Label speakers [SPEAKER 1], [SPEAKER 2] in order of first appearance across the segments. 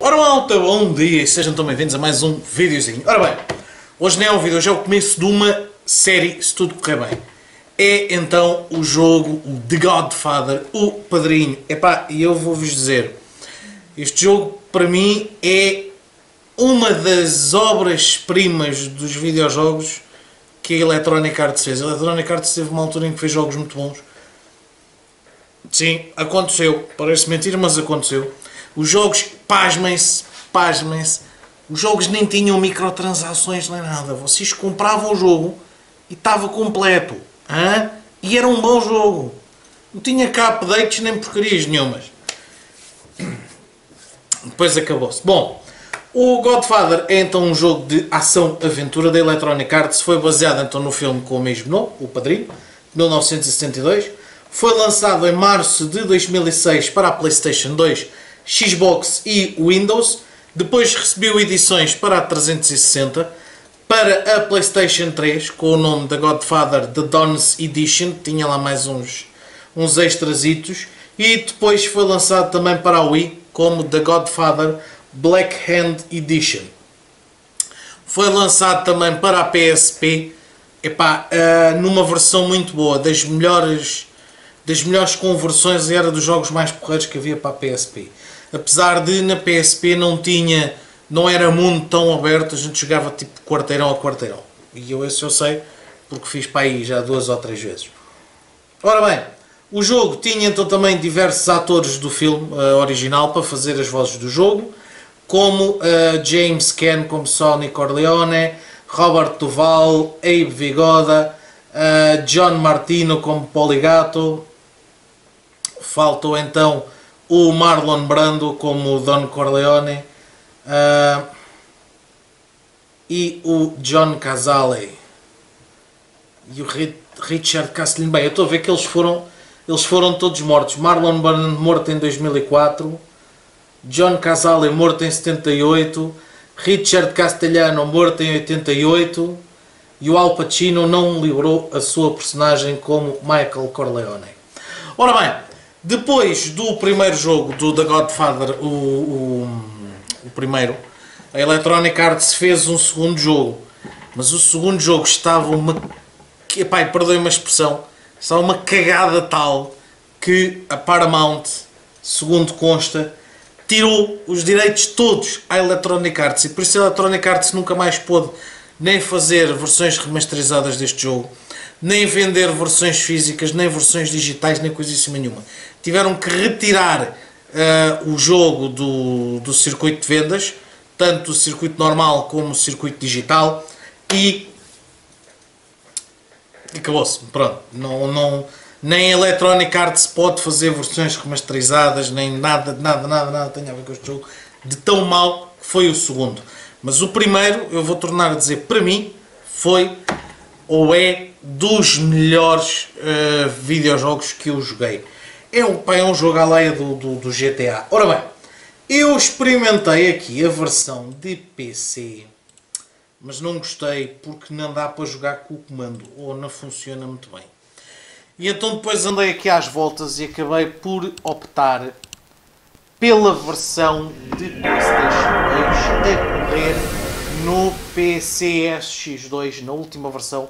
[SPEAKER 1] Ora malta, bom dia sejam tão bem-vindos a mais um videozinho. Ora bem, hoje não é um vídeo, hoje é o começo de uma série, se tudo correr bem. É então o jogo The Godfather, o Padrinho. Epá, e eu vou-vos dizer, este jogo para mim é uma das obras-primas dos videojogos que a Electronic Arts fez. A Electronic Arts teve uma altura em que fez jogos muito bons. Sim, aconteceu. Parece mentira, mas aconteceu. Os jogos, pasmem-se, pasmem-se, os jogos nem tinham microtransações nem nada. Vocês compravam o jogo e estava completo. Hã? E era um bom jogo. Não tinha cá updates nem porcarias nenhumas. Depois acabou-se. Bom, o Godfather é então um jogo de ação-aventura da Electronic Arts. Foi baseado então no filme com o mesmo nome, O Padrinho, de 1972. Foi lançado em março de 2006 para a PlayStation 2, Xbox e Windows. Depois recebeu edições para a 360, para a PlayStation 3, com o nome da Godfather The Dawn's Edition. Tinha lá mais uns, uns extrasitos. E depois foi lançado também para a Wii, como The Godfather Black Hand Edition. Foi lançado também para a PSP, epá, uh, numa versão muito boa, das melhores, das melhores conversões, era dos jogos mais porreiros que havia para a PSP. Apesar de na PSP não tinha, não era mundo tão aberto, a gente jogava tipo quarteirão a quarteirão. E eu esse eu sei, porque fiz para aí já duas ou três vezes. Ora bem, o jogo tinha então também diversos atores do filme uh, original para fazer as vozes do jogo como uh, James Ken como Sonny Corleone, Robert Duval, Abe Vigoda, uh, John Martino como Poligato, faltou então o Marlon Brando como Don Corleone uh, e o John Casale e o Richard Castlin. Bem, eu estou a ver que eles foram, eles foram todos mortos. Marlon Brando morto em 2004. John Casale morto em 78, Richard Castellano morto em 88 e o Al Pacino não livrou a sua personagem como Michael Corleone. Ora bem, depois do primeiro jogo do The Godfather, o, o, o primeiro, a Electronic Arts fez um segundo jogo, mas o segundo jogo estava uma. Pai, perdoe uma expressão, estava uma cagada tal que a Paramount, segundo consta, tirou os direitos todos à Electronic Arts e por isso a Electronic Arts nunca mais pôde nem fazer versões remasterizadas deste jogo, nem vender versões físicas, nem versões digitais, nem coisíssima nenhuma. Tiveram que retirar uh, o jogo do, do circuito de vendas, tanto o circuito normal como o circuito digital, e acabou-se. Pronto, não, não, nem a Electronic Arts pode fazer versões remasterizadas, nem nada, nada, nada, nada tem a ver com este jogo, de tão mal que foi o segundo. Mas o primeiro, eu vou tornar a dizer, para mim, foi ou é dos melhores uh, videojogos que eu joguei. É um, é um jogo à leia do, do, do GTA. Ora bem, eu experimentei aqui a versão de PC, mas não gostei porque não dá para jogar com o comando, ou não funciona muito bem. E então depois andei aqui às voltas e acabei por optar pela versão de PlayStation 2 a correr no PCSX2, na última versão,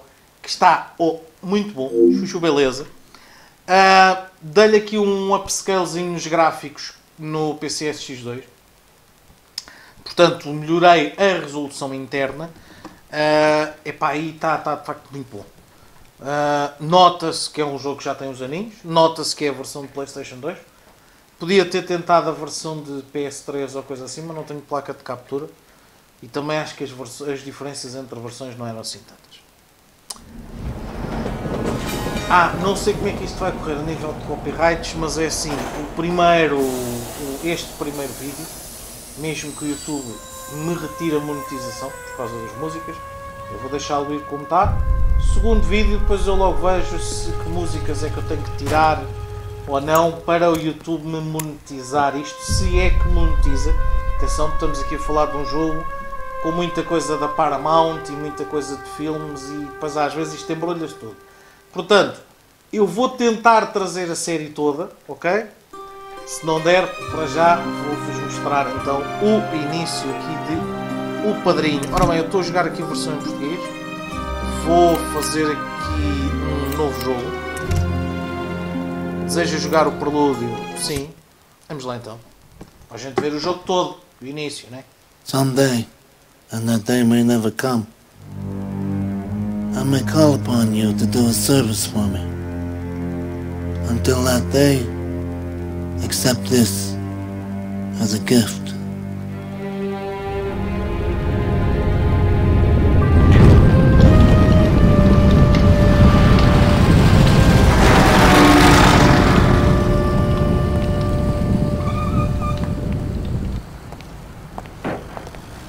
[SPEAKER 1] que está oh, muito bom, chuchu beleza. Uh, Dei-lhe aqui um upscalezinho nos gráficos no PCSX2. Portanto, melhorei a resolução interna. Uh, epá, aí está tá, de facto muito bom. Uh, nota-se que é um jogo que já tem os aninhos, nota-se que é a versão de PlayStation 2. Podia ter tentado a versão de PS3 ou coisa assim, mas não tenho placa de captura. E também acho que as, as diferenças entre versões não eram assim tantas. Ah, não sei como é que isto vai correr a nível de copyrights, mas é assim, o primeiro, este primeiro vídeo, mesmo que o YouTube me retire a monetização por causa das músicas, eu vou deixá-lo ir como está segundo vídeo, depois eu logo vejo se que músicas é que eu tenho que tirar ou não para o YouTube me monetizar isto, se é que monetiza. Atenção, estamos aqui a falar de um jogo com muita coisa da Paramount e muita coisa de filmes e depois às vezes isto embrulha-se tudo. Portanto, Eu vou tentar trazer a série toda, ok? Se não der, para já vou-vos mostrar então o início aqui de O Padrinho. Ora bem, eu estou a jogar aqui a versão em português. Vou fazer aqui um novo jogo. Deseja jogar o Prelúdio? Sim. Vamos lá então. Para a gente ver o jogo todo, o início, né?
[SPEAKER 2] Someday, and that day may never come, I may call upon you to do a service for me. Until that day, accept this as a gift.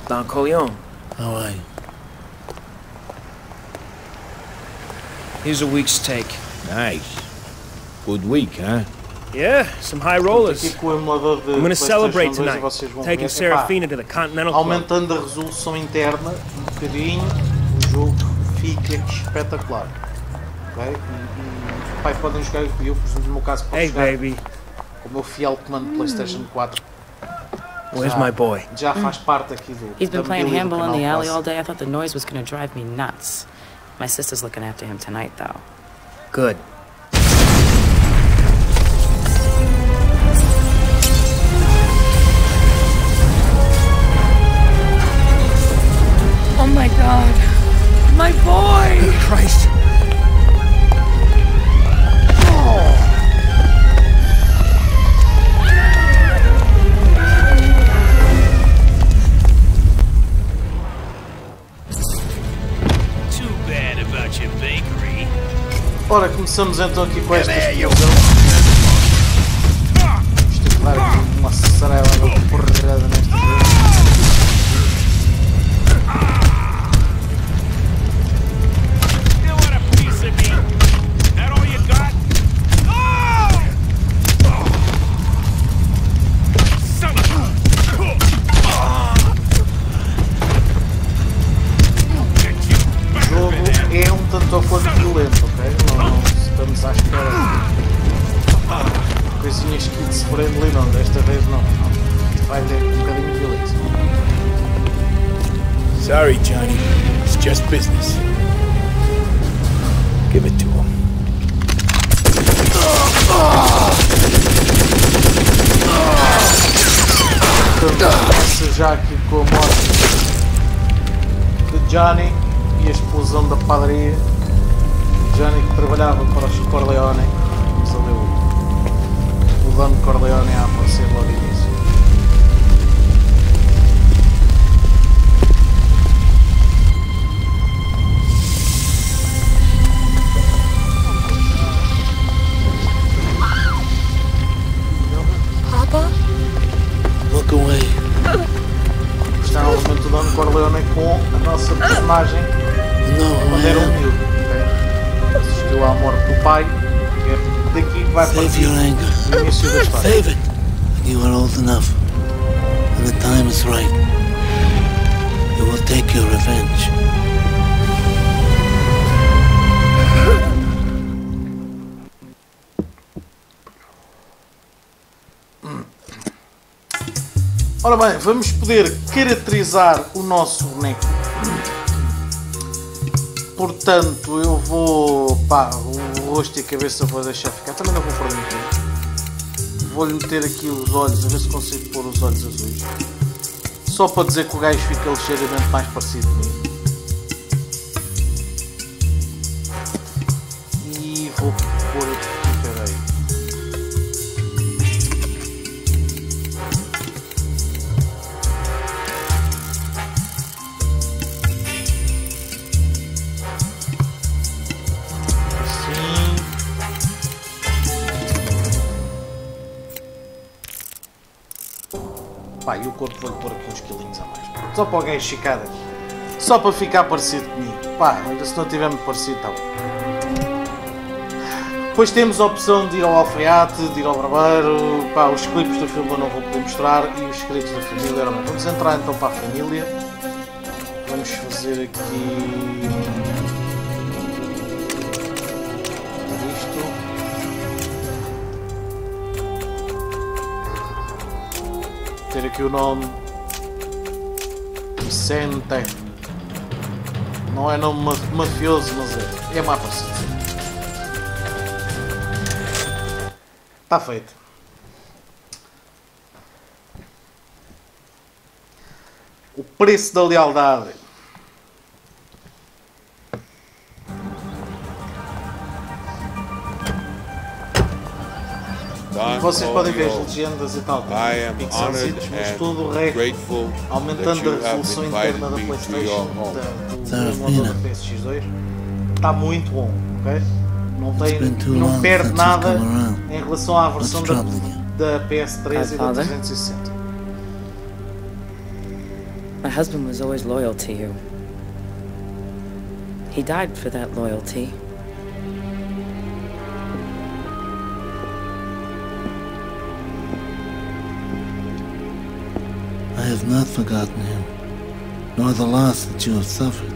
[SPEAKER 3] Don Corleone.
[SPEAKER 2] How are you?
[SPEAKER 3] Here's a week's steak.
[SPEAKER 4] Nice. Good week, huh?
[SPEAKER 3] Yeah, some high rollers. I'm gonna celebrate
[SPEAKER 1] PlayStation 2 e
[SPEAKER 3] tonight, taking Serafina to the Continental Club.
[SPEAKER 1] aumentando a resolução interna um bocadinho, o jogo fica espetacular. Ok? E, e pai, podem jogar eu, por exemplo, no meu caso, posso
[SPEAKER 3] Hey,
[SPEAKER 1] jogar
[SPEAKER 3] baby,
[SPEAKER 1] com o meu fiel comando PlayStation 4.
[SPEAKER 3] where's
[SPEAKER 1] Já-
[SPEAKER 3] my boy?
[SPEAKER 1] Já faz parte aqui do.
[SPEAKER 5] He's been playing handball in the alley all day. I thought the noise was gonna drive me nuts. My sister's looking after him tonight, though.
[SPEAKER 3] Good.
[SPEAKER 5] Oh my god. My boy!
[SPEAKER 3] Christ.
[SPEAKER 1] Ora, começamos então aqui com esta explosão. Isto é claro que uma sarela porrada nesta Ora bem, vamos poder caracterizar o nosso boneco. Portanto, eu vou. pá, o rosto e a cabeça vou deixar ficar. Também não vou pôr muito. Vou-lhe meter aqui os olhos, a ver se consigo pôr os olhos azuis. Só para dizer que o gajo fica ligeiramente mais parecido comigo. Corpo vou-lhe pôr aqui uns quilinhos a mais. Só para o gajo ficar. Só para ficar parecido comigo. Pá, ainda se não tiver muito parecido, está bom. Depois temos a opção de ir ao alfaiate, de ir ao barbeiro, pá, os clipes do filme eu não vou poder mostrar e os segredos da família. Vamos entrar então para a família. Vamos fazer aqui. Ter aqui o nome Vicente. Não é nome ma- mafioso, mas é, é má. Está feito. O preço da lealdade. Vocês podem ver as legendas e tal.
[SPEAKER 6] Honored
[SPEAKER 1] mas tudo o resto, aumentando a resolução interna da Playstation, da, do
[SPEAKER 2] Serafina.
[SPEAKER 1] emulador da PSX2, está muito bom, ok? Não, tem, não perde nada em relação à versão da, da PS3 e da
[SPEAKER 5] Godfather?
[SPEAKER 1] 360.
[SPEAKER 5] My husband was always loyal to you. He died for that loyalty.
[SPEAKER 2] Have not forgotten him, nor the loss that you have suffered.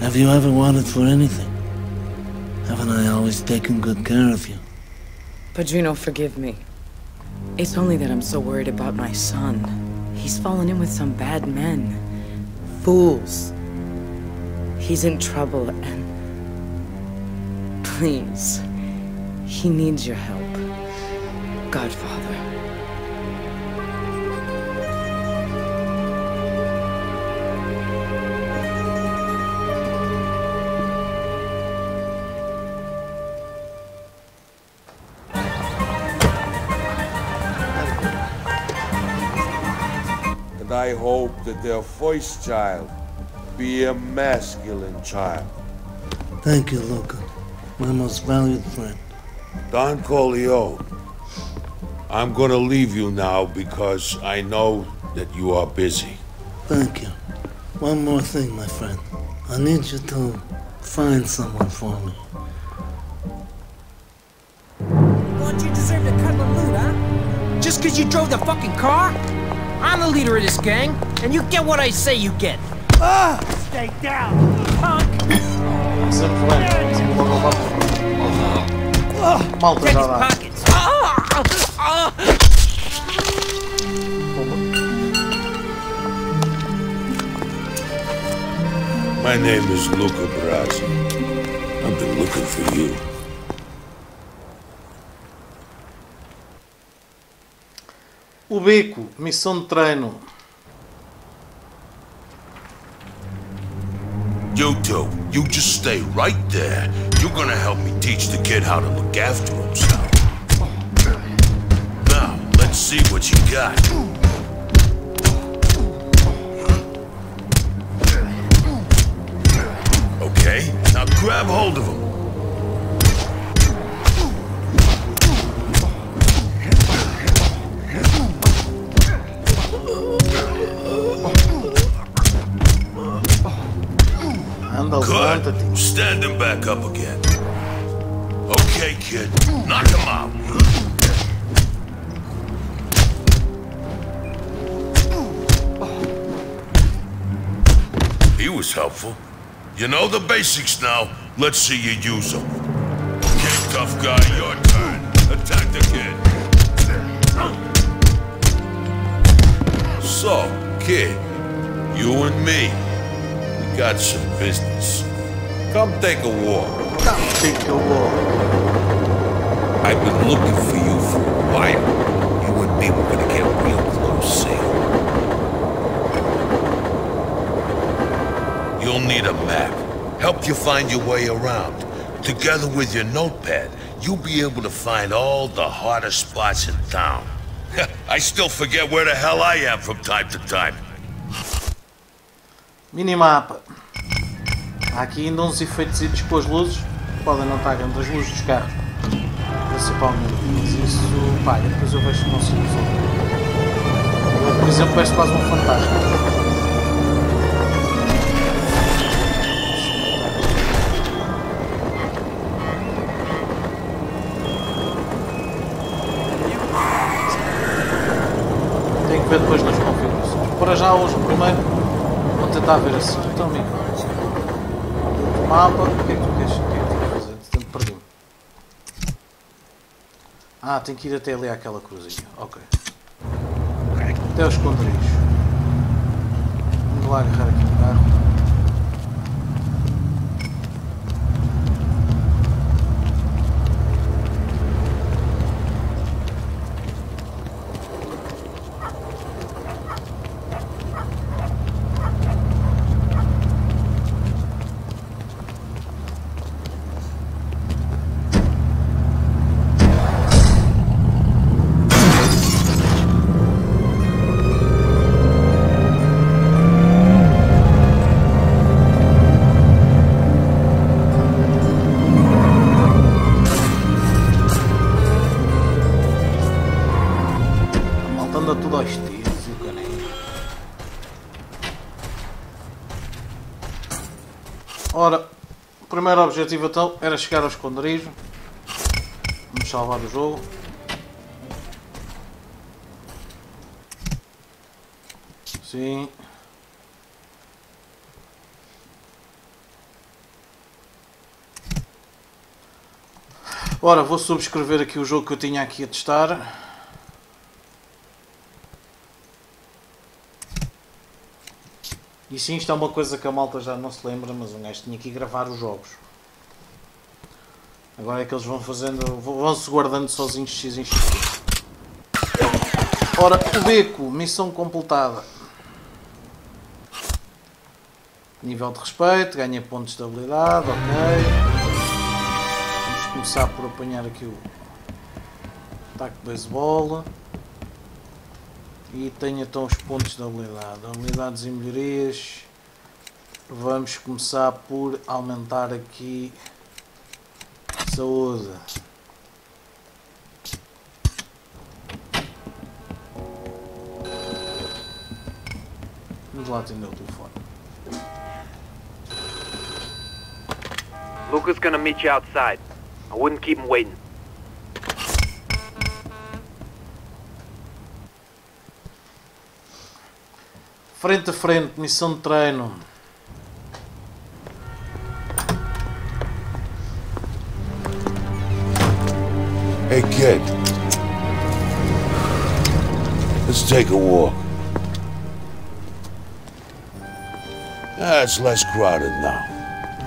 [SPEAKER 2] Have you ever wanted for anything? Haven't I always taken good care of you?
[SPEAKER 5] Padrino, forgive me. It's only that I'm so worried about my son. He's fallen in with some bad men. Fools. He's in trouble and. Please. He needs your help. Godfather.
[SPEAKER 6] That their first child be a masculine child.
[SPEAKER 2] Thank you, Luca, my most valued friend.
[SPEAKER 6] Don Corleone, I'm gonna leave you now because I know that you are busy.
[SPEAKER 2] Thank you. One more thing, my friend. I need you to find someone for me.
[SPEAKER 7] Thought you deserved a cut of loot, huh? Just because you drove the fucking car? I'm the leader of this gang, and you get what I say you get. Ah! Stay down, punk!
[SPEAKER 1] Sempre lento, sempre logo ao bafo. Malta
[SPEAKER 7] Check
[SPEAKER 1] já
[SPEAKER 7] his
[SPEAKER 1] dá.
[SPEAKER 7] pockets.
[SPEAKER 6] My name is Luca Brasi. I've been looking for you.
[SPEAKER 1] O Beco, missão de treino.
[SPEAKER 8] You two, you just stay right there. You're gonna help me teach the kid how to look after himself. Now, let's see what you got. Okay, now grab hold of him. Good. Stand him back up again. Okay, kid. Knock him out. He was helpful. You know the basics now. Let's see you use them. Okay, tough guy, your turn. Attack the kid. So, kid, you and me, got some business. Come take a walk.
[SPEAKER 1] Come take a walk.
[SPEAKER 8] I've been looking for you for a while. You and me were gonna get real close, see? You'll need a map. Help you find your way around. Together with your notepad, you'll be able to find all the hottest spots in town. I still forget where the hell I am from time to time.
[SPEAKER 1] Minimapa. Aqui ainda uns efeitos com as luzes. Podem não estar grande as luzes dos carros. Principalmente. Mas isso, pá, depois eu vejo se consigo resolver. Eu, por exemplo, parece quase um fantasma. Tenho que ver depois nas configurações. Para já, hoje, primeiro, tentar ver assim. Então, amigo, o mapa, o que é que tu queres, que é que tu queres fazer? Entretanto, perdi-me. Ah, tenho que ir até ali àquela cruzinha. Ok. Até aos esconderijos. Vamos lá agarrar aqui o carro. Primeiro objetivo então era chegar ao esconderijo. Vamos salvar o jogo. Sim. Ora, vou subscrever aqui o jogo que eu tinha aqui a testar. E sim, isto é uma coisa que a malta já não se lembra, mas um gajo tinha que gravar os jogos. Agora é que eles vão fazendo, vão-se guardando sozinhos X em X. Ora, o beco, missão completada. Nível de respeito, ganha pontos de habilidade, ok. Vamos começar por apanhar aqui o ataque de beisebol. E tenho então os pontos de habilidade. Habilidades e melhorias. Vamos começar por aumentar aqui saúde. Vamos lá atender o telefone.
[SPEAKER 9] Luca's gonna meet you outside. I wouldn't keep him waiting.
[SPEAKER 1] Frente a frente, missão de treino.
[SPEAKER 6] Hey, kid. Let's take a walk. Ah, it's less crowded now.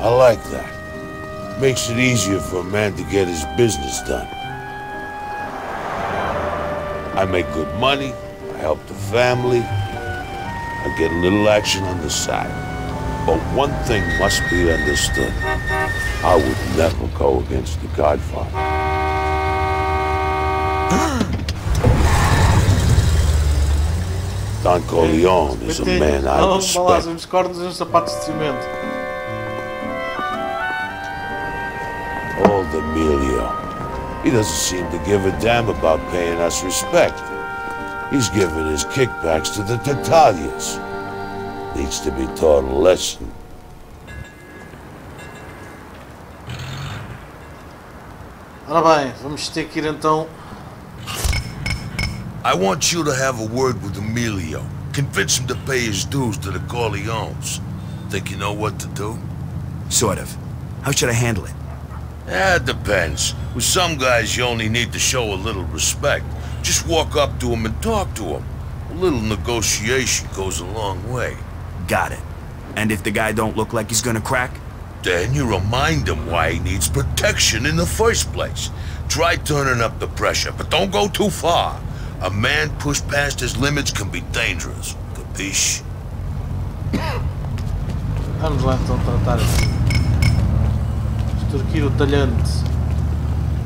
[SPEAKER 6] I like that. Makes it easier for a man to get his business done. I make good money, I help the family, I get a little action on the side. But one thing must be understood. I would never go against the Godfather. Don Corleone is a man I
[SPEAKER 1] Não, vá lá,
[SPEAKER 6] respect.
[SPEAKER 1] uns cornos uns sapatos de cimento.
[SPEAKER 6] Old Emilio. He doesn't seem to give a damn about paying us respect. He's giving his kickbacks to the Tatalias. Needs to be taught a lesson.
[SPEAKER 1] Ora bem, vamos ter que ir então.
[SPEAKER 8] I want you to have a word with Emilio. Convince him to pay his dues to the Corleones. Think you know what to do?
[SPEAKER 10] Sort of. How should I handle it?
[SPEAKER 8] Yeah, it depends. With some guys, you only need to show a little respect. Just walk up to him and talk to him. A little negotiation goes a long way.
[SPEAKER 10] Got it. And if the guy don't look like he's gonna crack?
[SPEAKER 8] Then you remind him why he needs protection in the first place. Try turning up the pressure, but don't go too far. A man pushed past his limits can be dangerous. Capiche?
[SPEAKER 1] Vamos lá então tratar aqui. Extorquir o talhante.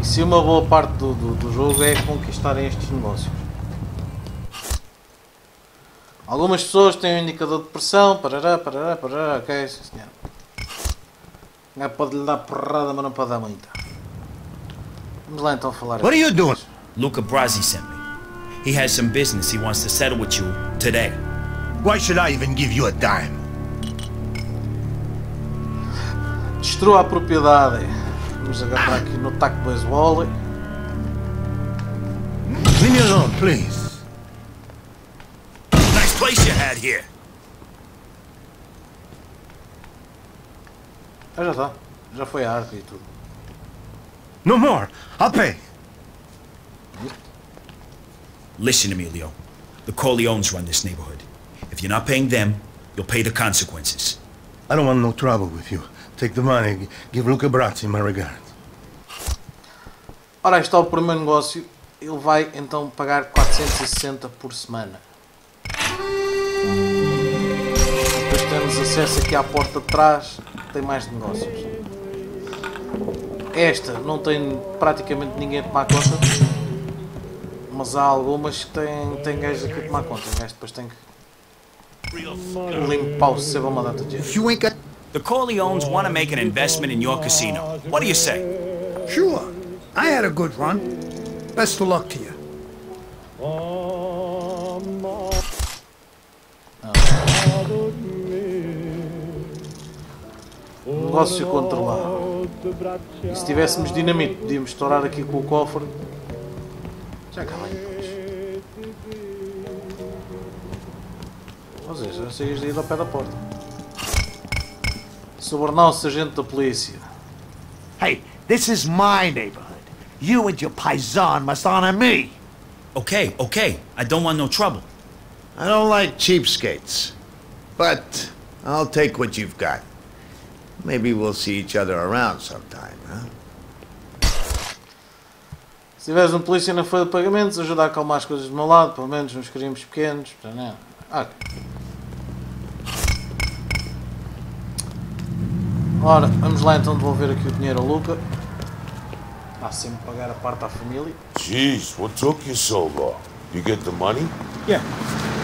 [SPEAKER 1] E se uma boa parte do, do, do jogo é conquistarem estes negócios. Algumas pessoas têm um indicador de pressão. Parará, parará, parará. Ok, sim senhor. Gajo pode lhe dar porrada, mas não pode dar muita. Vamos lá então falar.
[SPEAKER 10] What are you doing? Luca Brasi sent me. He has some business he wants to settle with you today.
[SPEAKER 11] Why should I even give you a dime?
[SPEAKER 1] Destrua a propriedade. Vamos agarrar aqui no taco de beisebol.
[SPEAKER 11] Leave me alone, please.
[SPEAKER 10] Nice place you had here.
[SPEAKER 1] Ah, já está. Já foi a arca e tudo.
[SPEAKER 11] No more. I'll pay.
[SPEAKER 10] Listen, Emilio. The Corleones run this neighborhood. If you're not paying them, you'll pay the consequences.
[SPEAKER 11] I don't want no trouble with you. Take the money. Give Luca Brazzi my regards.
[SPEAKER 1] Ora, este é o primeiro negócio. Ele vai então pagar 460 por semana. Depois temos acesso aqui à porta de trás. Tem mais negócios. Esta não tem praticamente ninguém a tomar conta. Mas há algumas que têm, têm gajos aqui a tomar conta. O gajo depois tem que limpar o sebo uma data de gente.
[SPEAKER 10] The Corleones want to make an investment in your casino. What do you say?
[SPEAKER 12] Sure. I had a good run. Best of luck to you.
[SPEAKER 1] Negócio controlado. E se tivéssemos dinamite, podíamos estourar aqui com o cofre. Já cá vem depois. Ou seja, já saías daí ao pé da porta. Sobrenome Sargento da Polícia.
[SPEAKER 13] Hey, this is my neighborhood. You and your paisan must honor me.
[SPEAKER 10] Okay, okay. I don't want no trouble.
[SPEAKER 14] I don't like cheapskates. But I'll take what you've got. Maybe we'll see each other around sometime, huh?
[SPEAKER 1] Se tiveres um polícia na folha de pagamentos, ajuda a acalmar as coisas do meu lado, pelo menos nos crimes pequenos. Para não. Ah. Ora, vamos lá então devolver aqui o dinheiro ao Luca. Há sempre que pagar a parte à família.
[SPEAKER 8] Jeez, what took you so long? You get the money?
[SPEAKER 10] Yeah.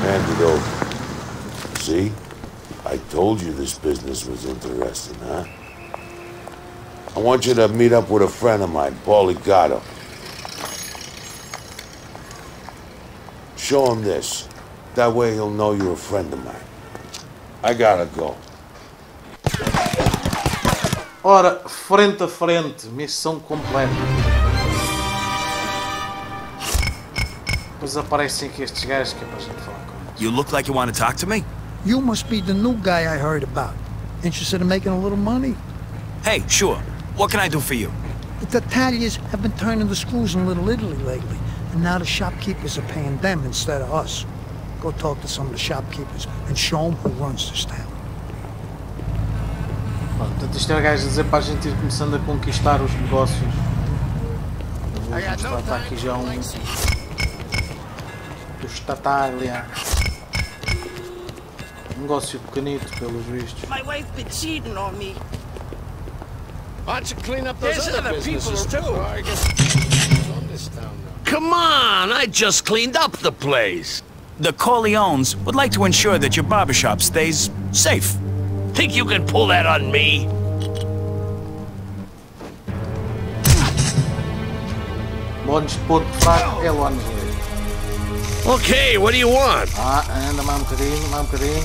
[SPEAKER 8] Hand it over. See? I told you this business was interesting, huh? I want you to meet up with a friend of mine, Paulie Gatto. Show him this. That way he'll know you're a friend of mine. I gotta go.
[SPEAKER 1] Ora, frente a frente, missão completa. Depois aparecem aqui estes gajos que é para a gente falar com eles.
[SPEAKER 10] You look like you want to talk to me?
[SPEAKER 12] You must be the new guy I heard about. Interested in making a little money?
[SPEAKER 10] Hey, sure. What can I do for you?
[SPEAKER 12] The Italians have been turning the screws in Little Italy lately, and now the shopkeepers are paying them instead of us. Go talk to some of the shopkeepers and show them who runs this town.
[SPEAKER 1] Pronto, portanto, isto é gajo a dizer para a gente ir começando a conquistar os negócios. Eu vou mostrar, está aqui já um. Do Stataglia. Um negócio pequenito, pelos vistos.
[SPEAKER 15] My wife been cheating on me.
[SPEAKER 16] Why don't you clean up those
[SPEAKER 15] There's
[SPEAKER 16] other,
[SPEAKER 15] other people
[SPEAKER 16] businesses
[SPEAKER 15] too.
[SPEAKER 16] I on this town now?
[SPEAKER 17] Come on, I just cleaned up the place.
[SPEAKER 10] The Corleones would like to ensure that your barbershop stays safe.
[SPEAKER 17] Think you can pull that on me?
[SPEAKER 1] Bónus de ponto fraco é Lones
[SPEAKER 17] Okay, what do you want?
[SPEAKER 1] Ah, anda mais um bocadinho, mais um bocadinho.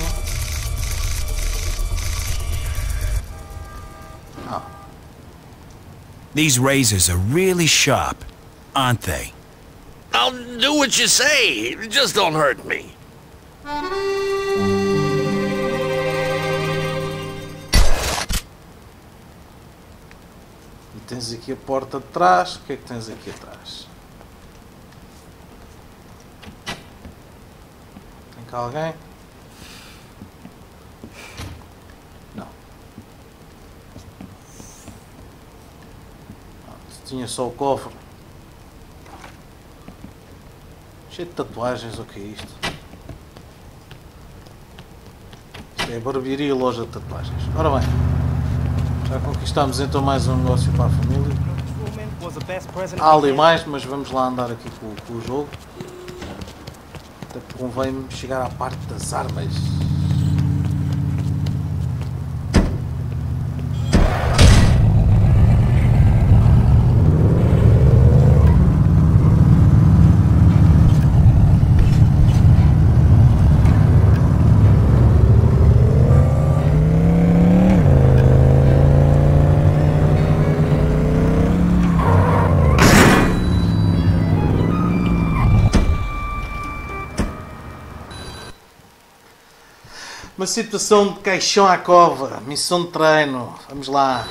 [SPEAKER 10] These razors are really sharp, aren't they?
[SPEAKER 17] I'll do what you say. Just don't hurt me.
[SPEAKER 1] Tens aqui a porta de trás. O que é que tens aqui atrás? Tem cá alguém? Não. Tinha só o cofre. Cheio de tatuagens, o que é isto? Isto é barbearia e loja de tatuagens. Ora bem, já conquistamos então mais um negócio para a família. Há ali mais, mas vamos lá andar aqui com, com o jogo. Até convém-me chegar à parte das armas. Uma situação de caixão à cova, missão de treino. Vamos lá.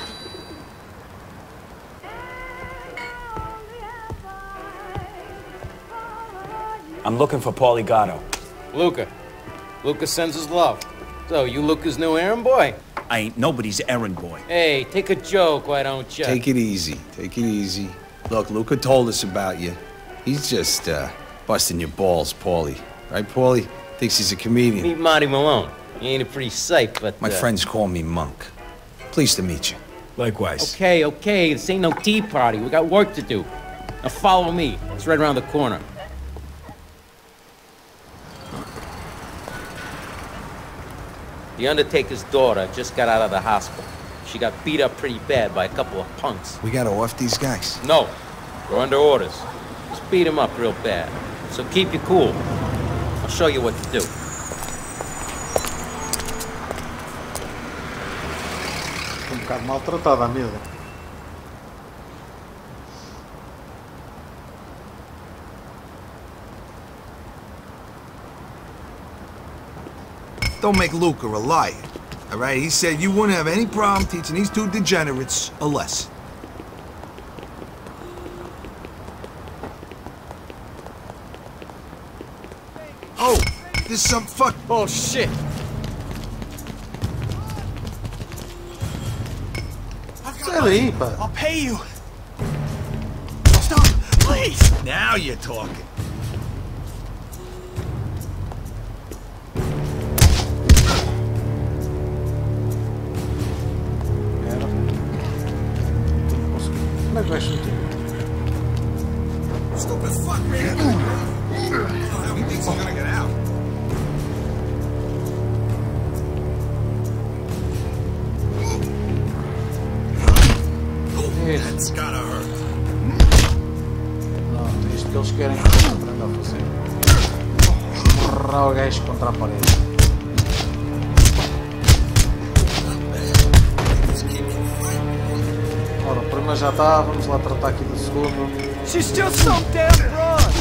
[SPEAKER 10] I'm looking for Paulie Gatto.
[SPEAKER 18] Luca. Luca sends his love. So, you Luca's new errand boy?
[SPEAKER 10] I ain't nobody's errand boy.
[SPEAKER 18] Hey, take a joke, why don't you?
[SPEAKER 4] Take it easy. Take it easy. Look, Luca told us about you. He's just, uh, busting your balls, Paulie. Right, Paulie? Thinks he's a comedian.
[SPEAKER 18] Meet Monty Malone. He ain't a pretty sight, but.
[SPEAKER 4] My
[SPEAKER 18] uh,
[SPEAKER 4] friends call me Monk. Pleased to meet you.
[SPEAKER 10] Likewise.
[SPEAKER 18] Okay, okay, this ain't no tea party. We got work to do. Now follow me. It's right around the corner. The Undertaker's daughter just got out of the hospital. She got beat up pretty bad by a couple of punks.
[SPEAKER 4] We gotta off these guys.
[SPEAKER 18] No, we're under orders. Just beat him up real bad. So keep you cool. I'll show you what to do.
[SPEAKER 1] Maltratada a.
[SPEAKER 19] Don't make Luca a liar. All right? He said you wouldn't have any problem teaching these two degenerates a lesson. Oh, there's some fuck.
[SPEAKER 18] Oh shit!
[SPEAKER 1] Sai daí, pá.
[SPEAKER 19] I'll pay you. Stop, please. Now you're talking.
[SPEAKER 1] Era. Como é que vai sentir?
[SPEAKER 19] Stupid fuck, man. He thinks he's gonna get out. That's gotta hurt.
[SPEAKER 1] Não, é isto que eles querem que eu aprenda a fazer. Morrar o gajo contra a parede. Ora, o primeiro já está, vamos lá tratar aqui do segundo.
[SPEAKER 7] She's still so damn broad.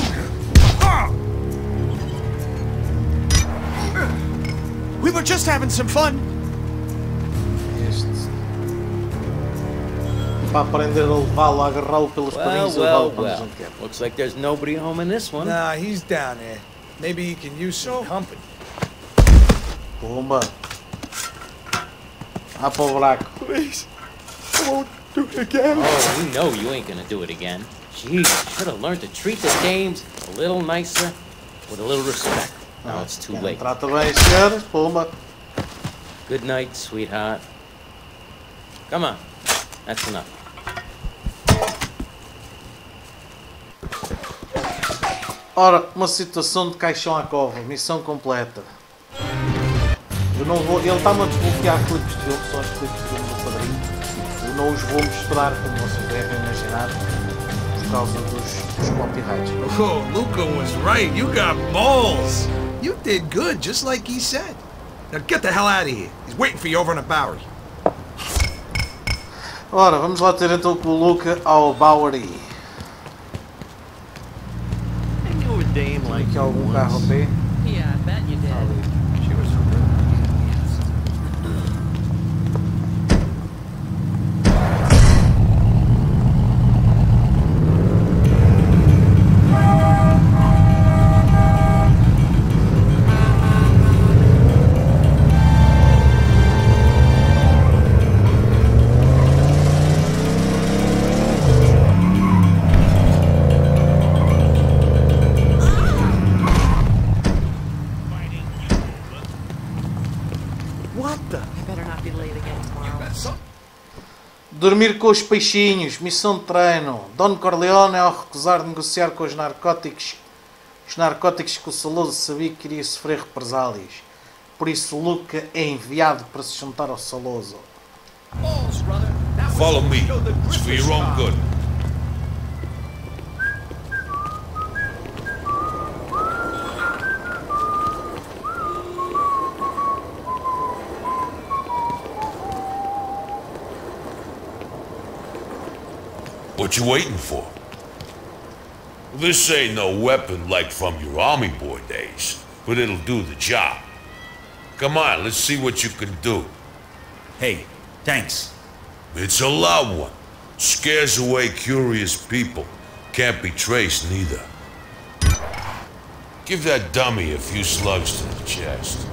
[SPEAKER 19] We were just having some fun.
[SPEAKER 1] Para aprender a levá-lo, a agarrá-lo pelos
[SPEAKER 18] Well,
[SPEAKER 1] padrinhos e
[SPEAKER 18] well,
[SPEAKER 1] levá-lo para
[SPEAKER 18] well.
[SPEAKER 1] gente quer.
[SPEAKER 18] Looks like there's nobody home in this one.
[SPEAKER 19] Nah, he's down there. Maybe he can use some company.
[SPEAKER 1] Pumba. Ah, para o buraco.
[SPEAKER 19] Please. I won't do it again.
[SPEAKER 18] Oh, we know you ain't gonna do it again. Gee, should have learned to treat the dames a little nicer, with a little respect. Now it's too late.
[SPEAKER 1] Trata bem, senhores. Pumba.
[SPEAKER 18] Good night, sweetheart. Come on. That's enough.
[SPEAKER 1] Ora, uma situação de caixão à cova, missão completa. Eu não vou. Ele está-me a desbloquear clipes de filme, são os clipes de filme do padrinho. Eu não os vou mostrar, como vocês devem imaginar, por causa dos, dos copyrights.
[SPEAKER 19] Oh, Luca was right. You got balls. You did good, just like he said. Now get the hell out of here. He's waiting for you over in the Bowery.
[SPEAKER 1] Ora, vamos lá ter então com o Luca ao Bowery. Tem aqui algum carro a pé?
[SPEAKER 20] Yeah, I bet you did.
[SPEAKER 1] She Dormir com os peixinhos, missão de treino. Don Corleone, ao recusar negociar com os narcóticos, os narcóticos que o Saloso sabia que iria sofrer represálias. Por isso, Luca é enviado para se juntar ao Saloso.
[SPEAKER 8] Follow me. It's for your own good. What you waiting for? This ain't no weapon like from your army boy days, but it'll do the job. Come on, let's see what you can do.
[SPEAKER 10] Hey, thanks.
[SPEAKER 8] It's a loud one. Scares away curious people. Can't be traced neither. Give that dummy a few slugs to the chest.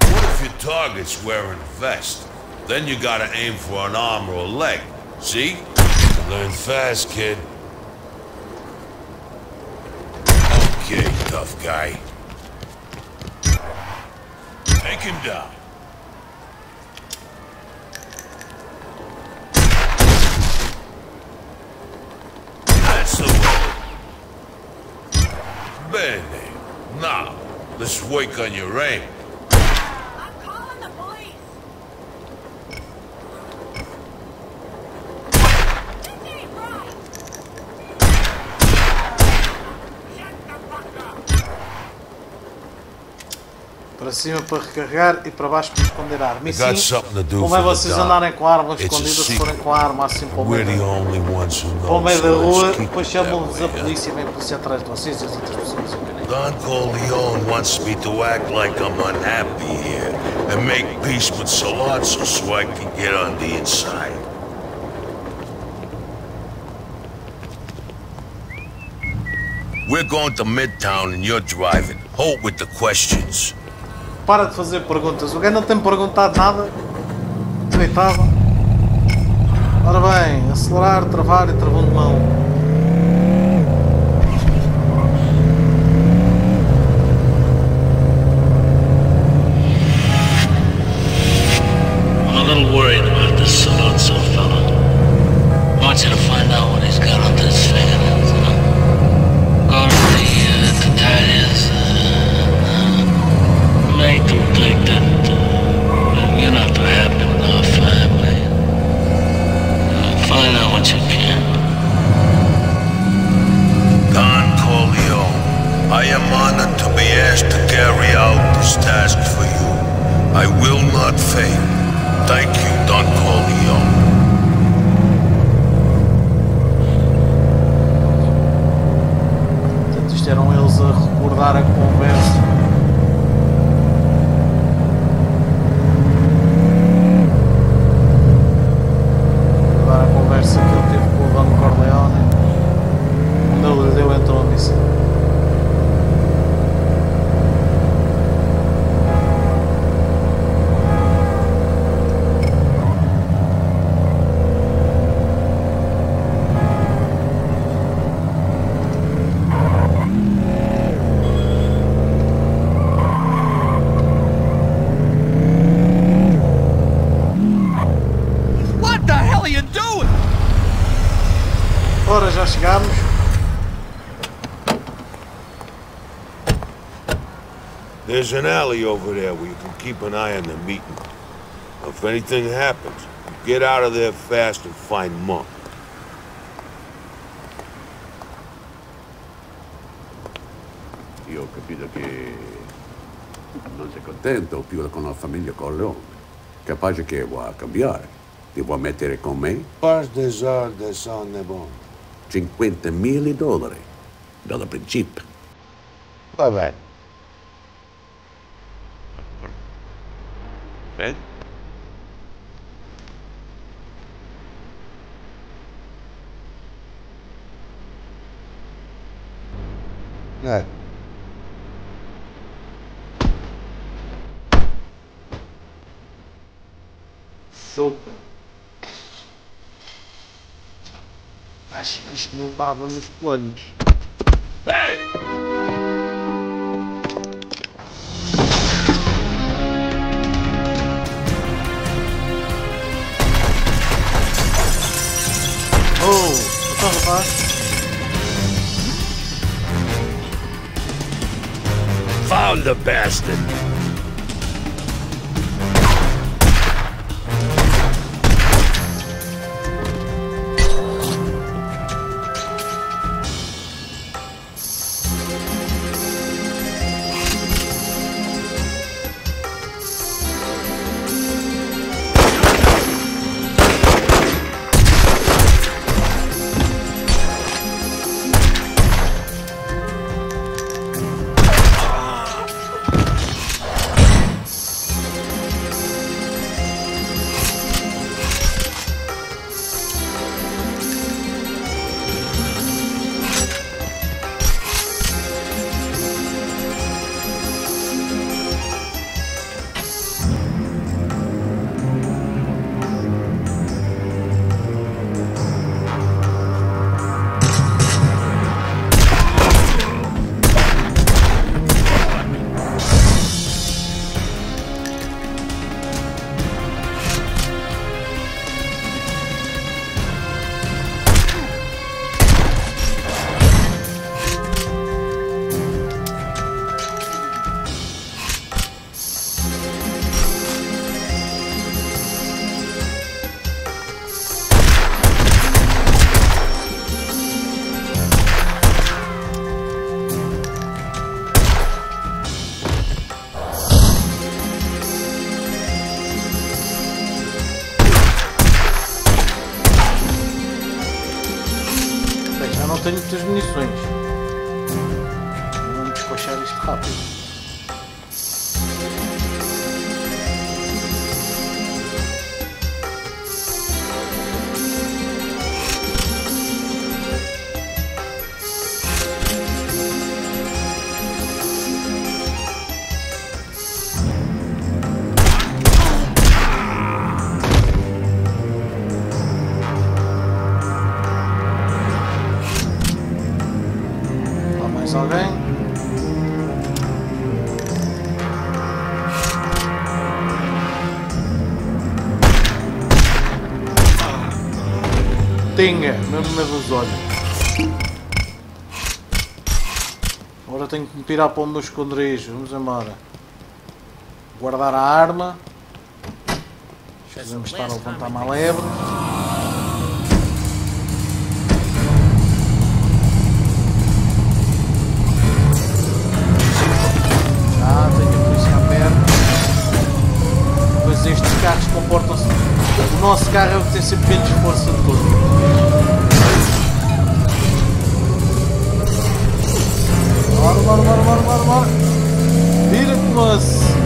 [SPEAKER 8] What if your target's wearing a vest? Then you gotta aim for an arm or a leg. See? Learn fast, kid. Okay, tough guy. Take him down. That's the way. Bene. Now, let's work on your aim.
[SPEAKER 1] Para cima para recarregar e para baixo para esconder a arma. E sim, como é vocês andarem com a arma escondida, se forem com a arma assim para o meio,
[SPEAKER 8] ones who
[SPEAKER 1] para o meio da rua, depois chamam-vos a polícia e vem a polícia atrás de vocês e as outras pessoas.
[SPEAKER 8] Don Corleone wants me to act like I'm unhappy here and make peace with Salazzo so I can get on the inside. We're going to Midtown and you're driving. Hold with the questions.
[SPEAKER 1] Para de fazer perguntas. O gajo não tem perguntado nada. Coitado. Ora bem, acelerar, travar e travão de mão.
[SPEAKER 17] Are you doing?
[SPEAKER 1] Ora, já chegamos.
[SPEAKER 8] There's an alley over there where you can keep an eye on the meeting. If anything happens, get out of there fast and find Monk.
[SPEAKER 21] Io ho capito che non sei contento più con la famiglia Corleone. Capace che vuoi cambiare. Ti vuoi mettere con me?
[SPEAKER 8] Parte soldi sono
[SPEAKER 21] buoni. 50.000 dollari dal principe.
[SPEAKER 8] Va bene. Bene.
[SPEAKER 14] Eh.
[SPEAKER 1] Super. Acho que isto não dava nos planos. Oh.
[SPEAKER 8] Found the bastard.
[SPEAKER 1] Munições. Tinha, mesmo dos olhos. Agora tenho que me pirar para o meu esconderijo. Vamos embora. Guardar a arma. Podemos estar a levantar uma lebre. Nosso carro é o que tem sempre menos força de todos. Bora, bora, bora, bora, bora, bora. Vira-te, moço.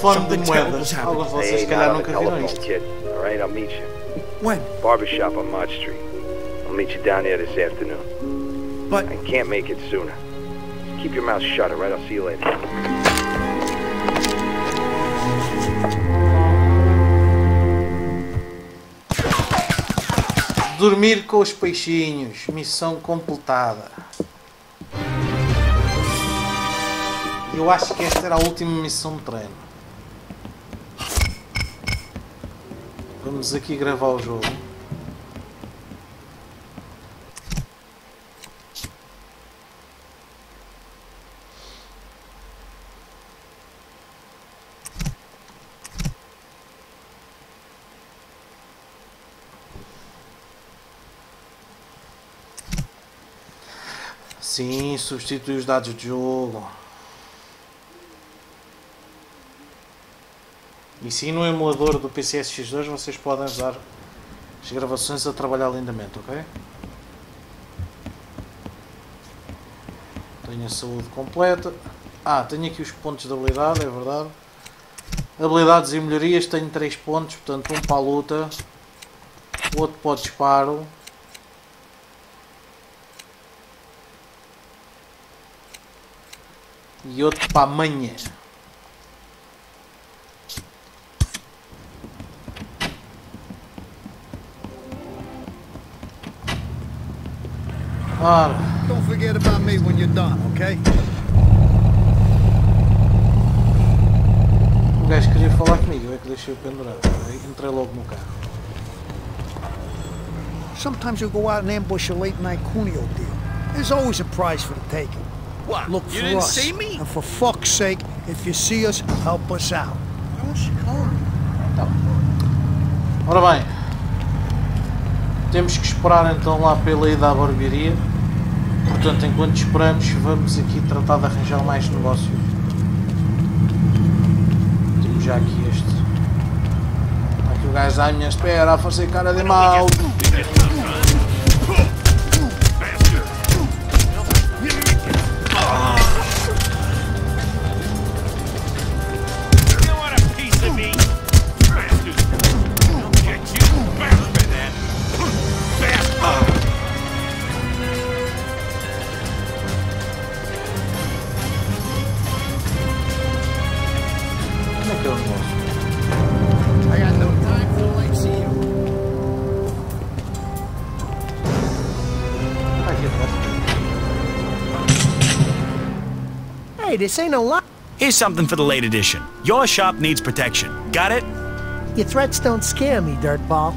[SPEAKER 1] Telefone de moedas. Alguns de vocês, se calhar, nunca viram isto.
[SPEAKER 9] kid. All right, I'll meet you.
[SPEAKER 3] When?
[SPEAKER 9] Barbershop on Mott Street. I'll meet you down there this afternoon.
[SPEAKER 3] But
[SPEAKER 9] I can't make it sooner. Just keep your mouth shut, all right? I'll see you later.
[SPEAKER 1] Dormir com os peixinhos. Missão completada. Eu acho que esta era a última missão de treino. Vamos aqui gravar o jogo. Sim, substitui os dados de jogo. E sim, no emulador do PCSX2 vocês podem usar as gravações a trabalhar lindamente, ok? Tenho a saúde completa. Ah, tenho aqui os pontos de habilidade, é verdade. Habilidades e melhorias, tenho 3 pontos, portanto um para a luta, outro para o disparo. E outro para a manha. Ora,
[SPEAKER 13] Don't forget about me when you're done, okay?
[SPEAKER 1] o gajo queria falar comigo, é que deixei o pendurado. Aí Entrei logo no carro.
[SPEAKER 12] Sometimes we go out and ambush a late-night Cuneo deal. There's always a prize for the taking.
[SPEAKER 19] What?
[SPEAKER 12] Look
[SPEAKER 19] you
[SPEAKER 12] for
[SPEAKER 19] didn't
[SPEAKER 12] us.
[SPEAKER 19] see me?
[SPEAKER 12] And for fuck's sake, if you see us, help us out.
[SPEAKER 1] Ora bem, temos que esperar então lá pela ida à barbearia. Portanto, enquanto esperamos, vamos aqui tratar de arranjar mais negócio. Temos já aqui este. Aqui o gajo à minha espera a fazer cara de mal.
[SPEAKER 7] This ain't a lot.
[SPEAKER 10] Here's something for the late edition. Your shop needs protection. Got it?
[SPEAKER 7] Your threats don't scare me, dirtball.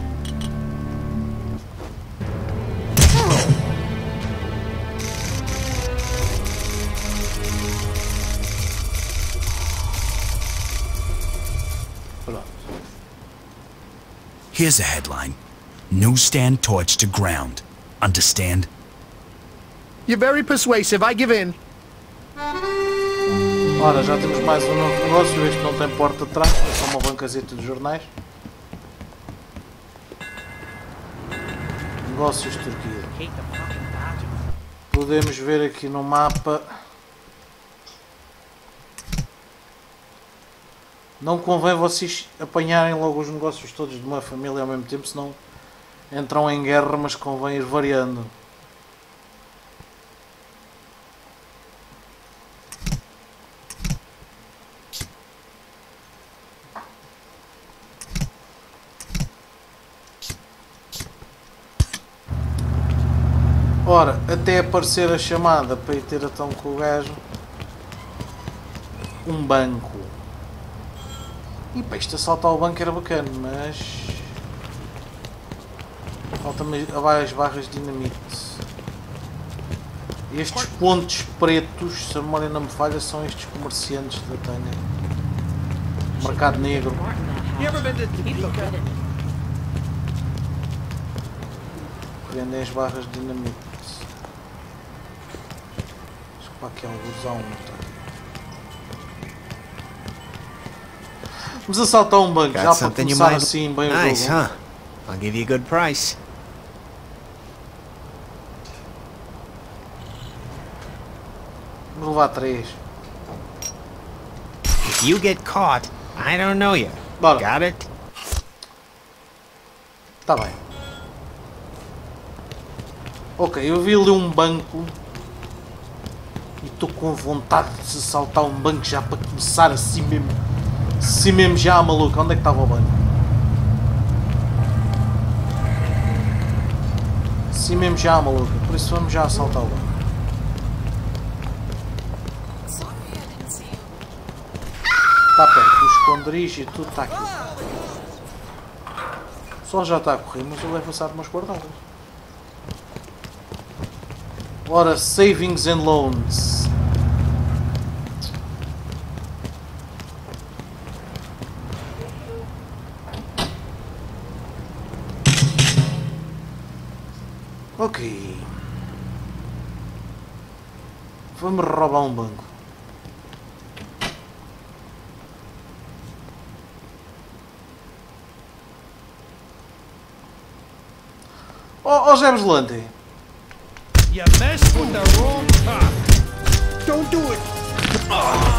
[SPEAKER 10] Here's a headline. Newsstand torch to ground. Understand?
[SPEAKER 7] You're very persuasive. I give in.
[SPEAKER 1] Ora, já temos mais um novo negócio. Este não tem porta de trás, é só uma bancazeta de jornais. Negócios Turquia. Podemos ver aqui no mapa. Não convém vocês apanharem logo os negócios todos de uma família ao mesmo tempo, senão entram em guerra, mas convém ir variando. Ora, até aparecer a chamada para ir ter então com o gajo um banco. E para isto assaltar o banco era bacana, mas falta-me várias barras de dinamite. Estes pontos pretos, se a memória não me falha, são estes comerciantes da Tânia. Mercado Negro. Vendem as barras de dinamite. Acho que para aqui é alusão. Tá aqui. Vamos assaltar um banco já
[SPEAKER 13] Got
[SPEAKER 1] para
[SPEAKER 13] you
[SPEAKER 1] começar
[SPEAKER 13] might
[SPEAKER 1] assim bem
[SPEAKER 13] Nice,
[SPEAKER 1] o jogo.
[SPEAKER 13] huh? I'll give you a good price.
[SPEAKER 1] Vamos levar três.
[SPEAKER 13] If you get caught, I don't know you.
[SPEAKER 1] Bora.
[SPEAKER 13] Got it?
[SPEAKER 1] Está bem. Ok, eu vi ali um banco e estou com vontade de saltar um banco já para começar assim mesmo. Assim mesmo já, maluco. Onde é que estava o banco? Assim mesmo já, maluco. Por isso vamos já assaltar o banco. Está perto, o esconderijo e tudo está aqui. O sol já está a correr, mas eu levo a umas guardadas. Ora, savings and loans. Ok. Vamos roubar um banco. Oh, oh Zé.
[SPEAKER 17] You messed with the wrong cop.
[SPEAKER 12] Don't do it. Ah.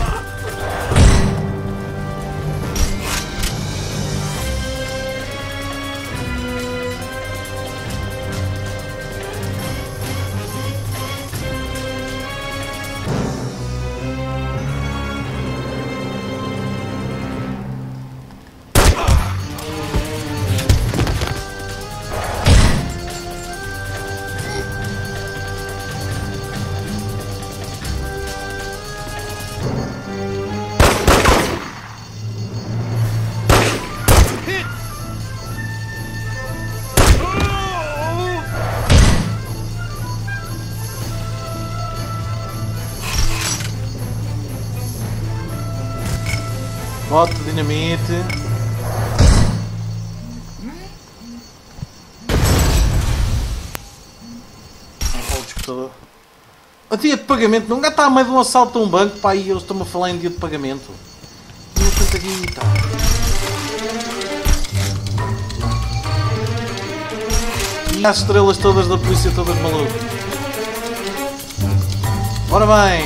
[SPEAKER 1] Bote dinamite. Olha o dia de pagamento. Não está meio de um assalto a um banco, pá, e eles estão a falar em dia de pagamento. Não tanta guita. E as estrelas todas da polícia, todas malucas. Ora bem.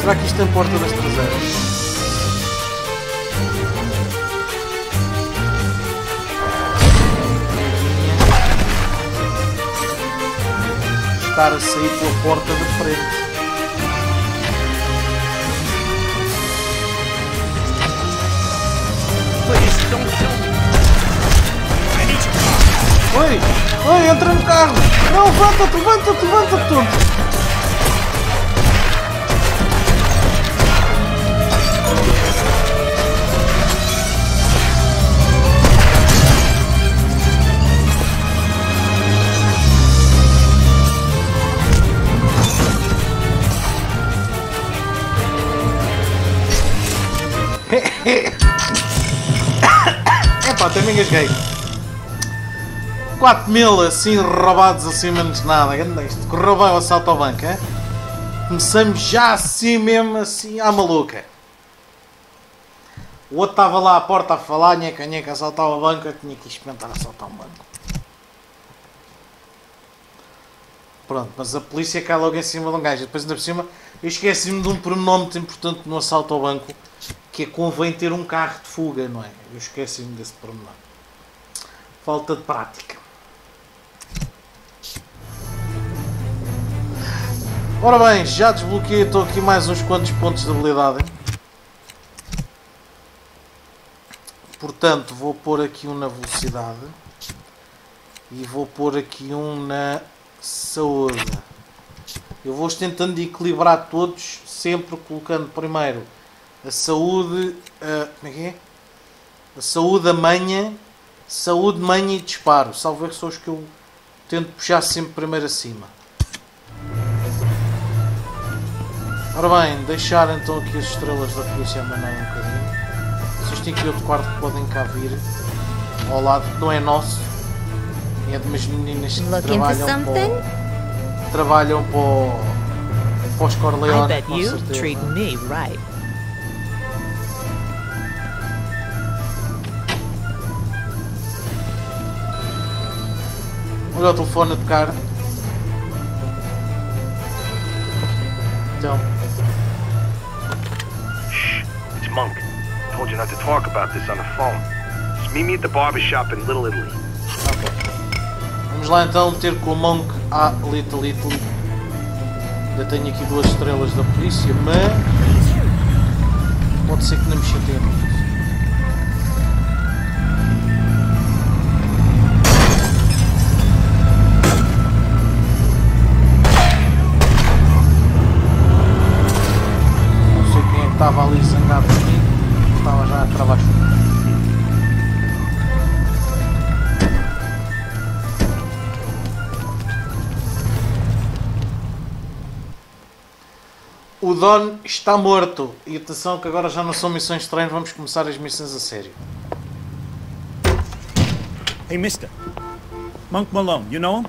[SPEAKER 1] Será que isto tem porta das traseiras? Estar a sair pela porta da frente.
[SPEAKER 17] Need your
[SPEAKER 1] Oi! Oi, entra no carro! Não, levanta-te, levanta-te, levanta-te, Epá, até me engasguei. 4 mil assim roubados assim menos nada. Isto. Correu bem o assalto ao banco, é? Começamos já assim mesmo assim à maluca. O outro estava lá à porta a falar, nheca, nheca, assaltar o banco, eu tinha que experimentar assaltar um banco. Pronto, mas a polícia cai logo em cima de um gajo. Depois ainda por cima, eu esqueci-me de um pronome importante no assalto ao banco, que é convém ter um carro de fuga, não é? Eu esqueci-me desse pronome. Falta de prática. Ora bem, já desbloqueei, estou aqui mais uns quantos pontos de habilidade. Portanto, vou pôr aqui um na velocidade. E vou pôr aqui um na saúde. Eu vou tentando equilibrar todos, sempre colocando primeiro a saúde. A, como é que é? A saúde, a manha. Saúde, manha e disparo. Salvo ver que são os que eu tento puxar sempre primeiro acima. Ora bem, deixar então aqui as estrelas da polícia andar um bocadinho. Vocês têm aqui outro quarto que podem cá vir ao lado, que não é nosso. É de umas meninas que
[SPEAKER 22] Looking
[SPEAKER 1] trabalham para, o- trabalham para, o- para os
[SPEAKER 20] I
[SPEAKER 1] Corleone.
[SPEAKER 20] bet you
[SPEAKER 1] certeza.
[SPEAKER 20] treat me right.
[SPEAKER 1] Olha o telefone a tocar. Então,
[SPEAKER 9] It's Monk. Told you not to talk about this on the phone. Just meet me at the barber shop in Little Italy.
[SPEAKER 1] vamos lá então ter com o Monk a Little Italy. Ainda tenho aqui duas estrelas da polícia, mas pode ser que não me chateie estava ali zangado comigo, estava já a travar chuva. O Don está morto. E atenção que agora já não são missões de treino, vamos começar as missões a sério.
[SPEAKER 10] Hey, mister. Monk Malone, you know him?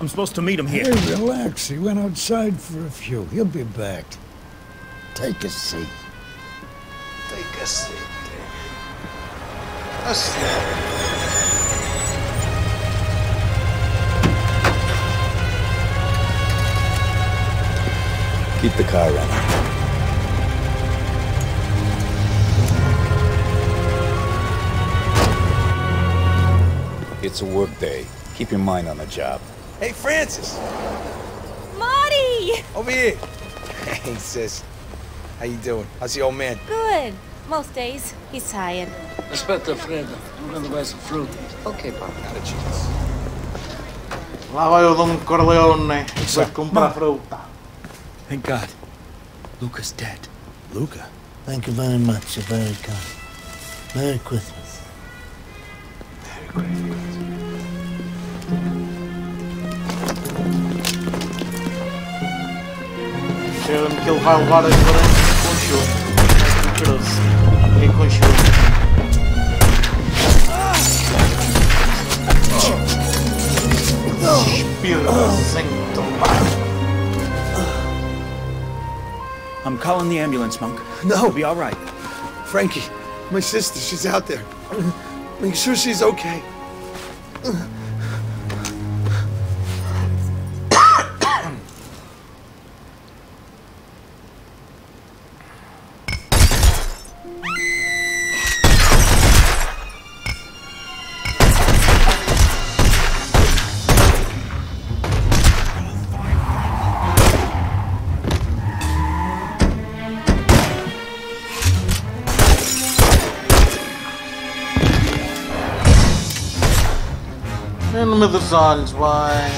[SPEAKER 10] I'm supposed to meet him here.
[SPEAKER 12] Hey, relax. He went outside for a few. He'll be back. Take a seat.
[SPEAKER 1] Take a seat. A seat.
[SPEAKER 23] Keep the car running. It's a work day. Keep your mind on the job.
[SPEAKER 19] Hey, Francis!
[SPEAKER 24] Marty!
[SPEAKER 19] Over here! Hey, sis. How you doing? How's the old man?
[SPEAKER 24] Good. Most days, he's tired.
[SPEAKER 25] Aspetta, Fredo. I'm gonna buy some fruit.
[SPEAKER 19] Okay, Pop. Not a chance.
[SPEAKER 1] Lá vai o Don Corleone. Vai comprar fruta.
[SPEAKER 10] Thank God. Luca's dead.
[SPEAKER 2] Luca? Thank you very much. You're very kind. Merry Christmas.
[SPEAKER 1] Cheira-me que ele vai levar as laranjas com show. Cruz. Com chuva. Espírito
[SPEAKER 10] I'm calling the ambulance, Monk.
[SPEAKER 26] No.
[SPEAKER 10] You'll be all right.
[SPEAKER 26] Frankie, my sister, she's out there. Make sure she's okay.
[SPEAKER 1] Em nome dos olhos, vai.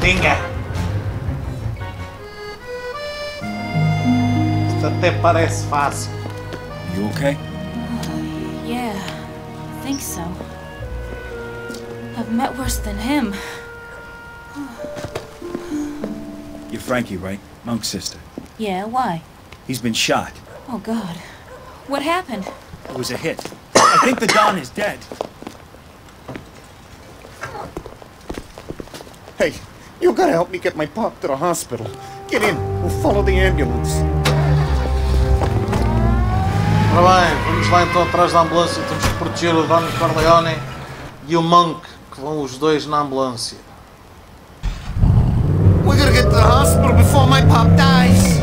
[SPEAKER 1] Dinga. Isto até parece fácil.
[SPEAKER 10] You okay?
[SPEAKER 24] Uh, yeah, I think so. I've met worse than him.
[SPEAKER 10] You're Frankie, right? Monk's sister.
[SPEAKER 24] Yeah, why?
[SPEAKER 10] He's been shot.
[SPEAKER 24] Oh, God. What happened?
[SPEAKER 10] It was a hit. I think the Don is dead.
[SPEAKER 26] Hey, you gotta help me get my pop to the hospital. Get in. We'll follow the ambulance.
[SPEAKER 1] Ora bem, vamos lá então atrás da ambulância. Temos que proteger o Don Corleone e o Monk, que vão os dois na ambulância.
[SPEAKER 26] We gotta get to the hospital before my pop dies.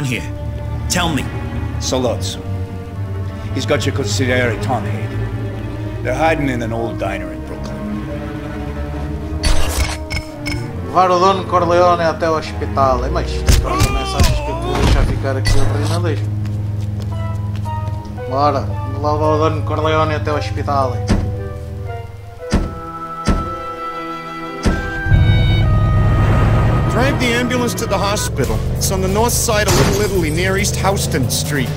[SPEAKER 10] On here? Tell me.
[SPEAKER 27] Solozzo. He's got your consigliere Tom Haid. They're hiding in an old diner in Brooklyn.
[SPEAKER 1] Levar o dono Corleone até o hospital. É, mas troca mensagens que eu te vou deixar ficar aqui o jornalismo. Bora, vamos lá levar o dono Corleone até o hospital.
[SPEAKER 26] Ambulance to the hospital. It's on the north side of Little Italy, near East Houston Street.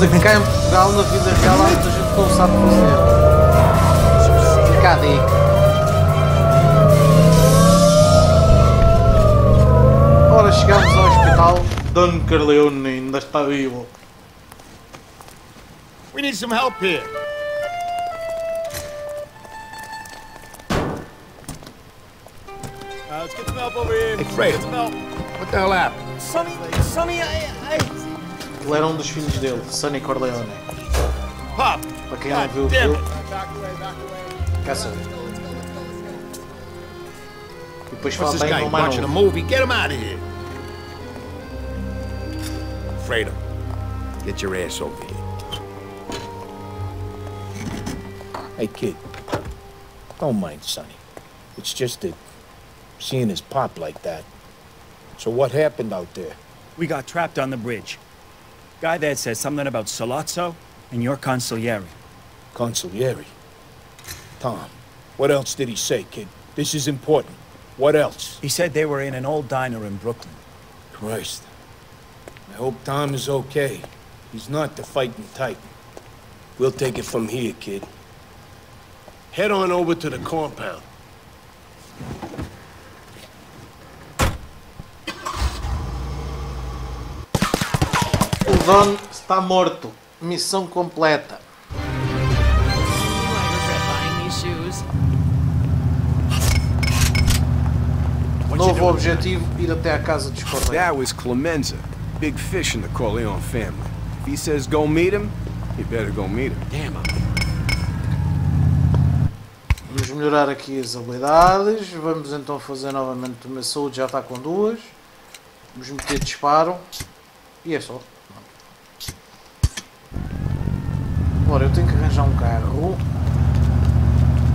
[SPEAKER 1] Coisa que cá em Portugal, na vida real, há muita gente que não sabe fazer. Fica a dica. Ora, chegamos ao hospital. Don Carleone ainda está vivo.
[SPEAKER 26] We need some help here.
[SPEAKER 23] Uh, let's get some help over here.
[SPEAKER 26] Hey, Fred.
[SPEAKER 23] Get some help.
[SPEAKER 26] What the hell happened?
[SPEAKER 23] Sonny, Sonny, I, I...
[SPEAKER 1] Ele era um dos filhos dele, Sonny Corleone.
[SPEAKER 23] Pop.
[SPEAKER 1] Para quem não viu o filme,
[SPEAKER 23] it. Back away, back away.
[SPEAKER 1] quer saber. E depois fala
[SPEAKER 26] this
[SPEAKER 1] bem
[SPEAKER 26] guy
[SPEAKER 1] no mais
[SPEAKER 26] watching a movie? Get him out of here. Fredo, get your ass over here.
[SPEAKER 16] Hey, kid. Don't mind Sonny. It's just that seeing his pop like that. So what happened out there?
[SPEAKER 10] We got trapped on the bridge. Guy there says something about Salazzo and your consigliere.
[SPEAKER 16] Consigliere? Tom, what else did he say, kid? This is important. What else?
[SPEAKER 10] He said they were in an old diner in Brooklyn.
[SPEAKER 16] Christ. I hope Tom is okay. He's not the fighting type. We'll take it from here, kid. Head on over to the compound.
[SPEAKER 1] O Don está morto. Missão completa. Novo objetivo, ir até à casa dos Corleone.
[SPEAKER 15] That was Clemenza, big fish in the Corleone family. If he says go meet him, you better go meet him. Damn,
[SPEAKER 1] Vamos melhorar aqui as habilidades. Vamos então fazer novamente uma saúde, já está com duas. Vamos meter disparo. E é só. Ora, eu tenho que arranjar um carro.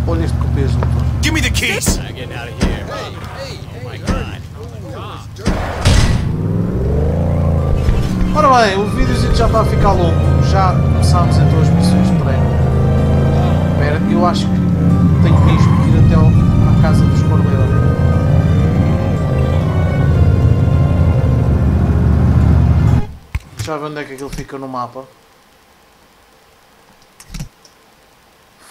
[SPEAKER 1] Olha este de motor.
[SPEAKER 23] Give me the keys.
[SPEAKER 17] I'm getting out of here. Oh my god.
[SPEAKER 1] Ora bem, o vídeo já está a ficar longo. Já começámos então as missões de treino. Espera, eu acho que tenho mesmo que ir até ao- à casa dos Corleone. Já ver onde é que aquilo fica no mapa.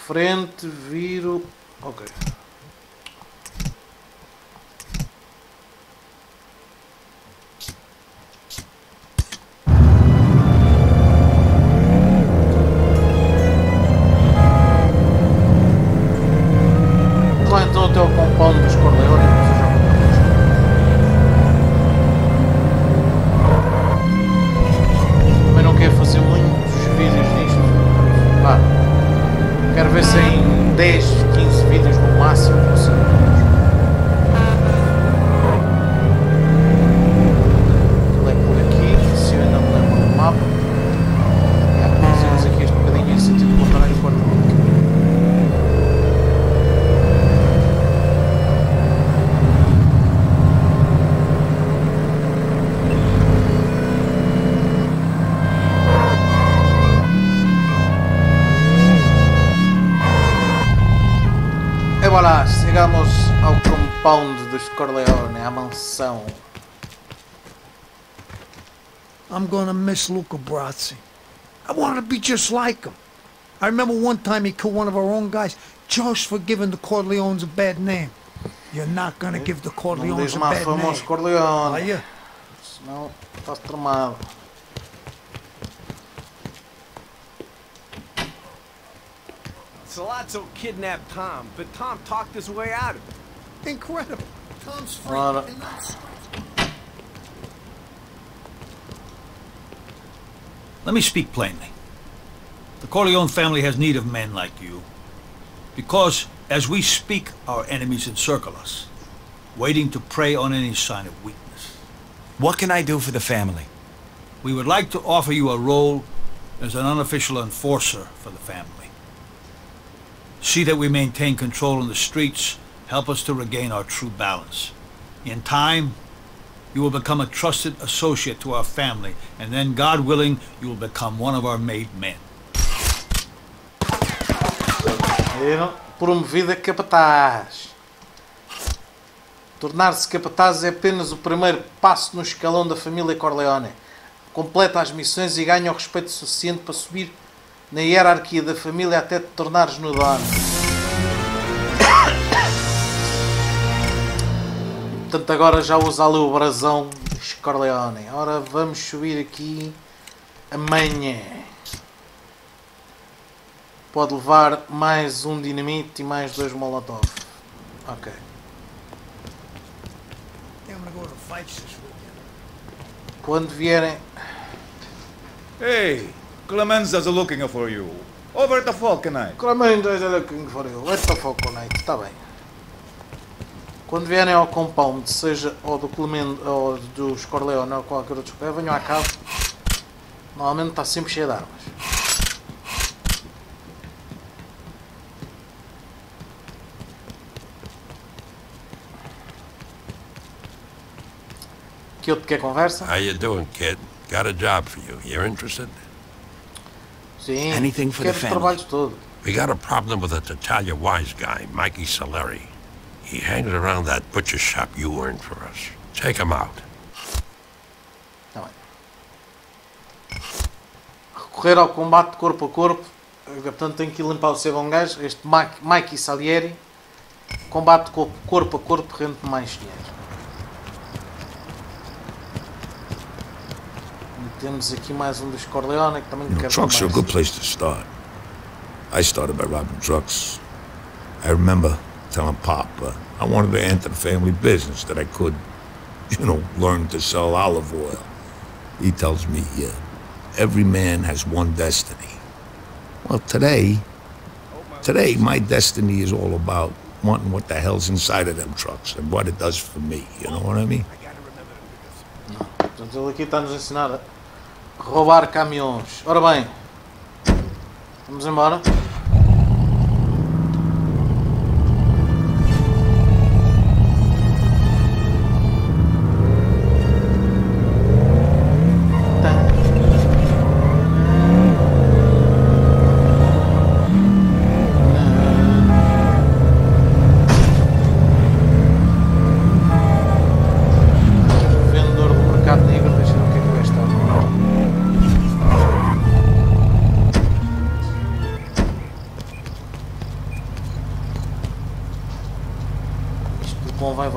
[SPEAKER 1] Frente, viro. Ok.
[SPEAKER 12] I'm gonna miss Luca Brazzi. I want to be just like him. I remember one time he killed one of our own guys just for giving the Corleones a bad name. You're not gonna give the Corleones a bad name.
[SPEAKER 1] Corleone.
[SPEAKER 12] Are you?
[SPEAKER 1] Senão está-se tramado.
[SPEAKER 15] Salazzo kidnapped Tom, but Tom talked his way out of it.
[SPEAKER 12] Incredible. Tom's free.
[SPEAKER 22] Let me speak plainly. The Corleone family has need of men like you.
[SPEAKER 28] Because as we speak, our enemies encircle us, waiting to prey on any sign of weakness.
[SPEAKER 10] What can I do for the family?
[SPEAKER 28] We would like to offer you a role as an unofficial enforcer for the family. See that we maintain control in the streets, help us to regain our true balance. In time, you will become a trusted associate to our family, and then, God willing, you will become one of our made men.
[SPEAKER 1] Capataz. Tornar-se capataz é apenas o primeiro passo no escalão da família Corleone. Completa as missões e ganha o respeito suficiente para subir na hierarquia da família até te tornares no dono. Portanto, agora já usa ali o brasão dos Corleone. Ora, vamos subir aqui amanhã. Pode levar mais um dinamite e mais dois molotov. Ok.
[SPEAKER 12] Weekend.
[SPEAKER 1] Quando vierem.
[SPEAKER 14] Hey, Clemenza's looking for you. Over at the Falconite.
[SPEAKER 1] Clemente is looking for you. Let the fuck on it. Está bem. Quando vierem ao compound, seja ou do Clemente ou dos Corleone ou qualquer outro, venham à casa. Normalmente está sempre cheio de armas. Que outro quer conversa?
[SPEAKER 21] How you doing, kid? Got a job for you. You're interested?
[SPEAKER 1] Sim.
[SPEAKER 21] Anything for the
[SPEAKER 1] quero
[SPEAKER 21] family.
[SPEAKER 1] trabalhos todo.
[SPEAKER 21] We got a problem with a Tatalia wise guy, Mikey Saleri. He hangs around that butcher shop you earned for us. Take him out.
[SPEAKER 1] recorrer ao combate corpo a corpo. Portanto, tenho que limpar o seu gajo. Este Mike, Mikey Salieri. Combate corpo, corpo a corpo rende mais dinheiro. E temos aqui mais um dos Corleone que também
[SPEAKER 8] You know,
[SPEAKER 1] quer
[SPEAKER 8] trucks are a
[SPEAKER 1] mais.
[SPEAKER 8] good place to start. I started by robbing trucks. I remember telling Pop uh, I wanted to enter the family business, that I could, you know, learn to sell olive oil. He tells me uh, every man has one destiny. Well, today, today my destiny is all about wanting what the hell's inside of them trucks and what it does for me. You know what I mean?
[SPEAKER 1] Portanto, ele aqui está-nos a ensinar a roubar caminhões. Ora bem, vamos embora.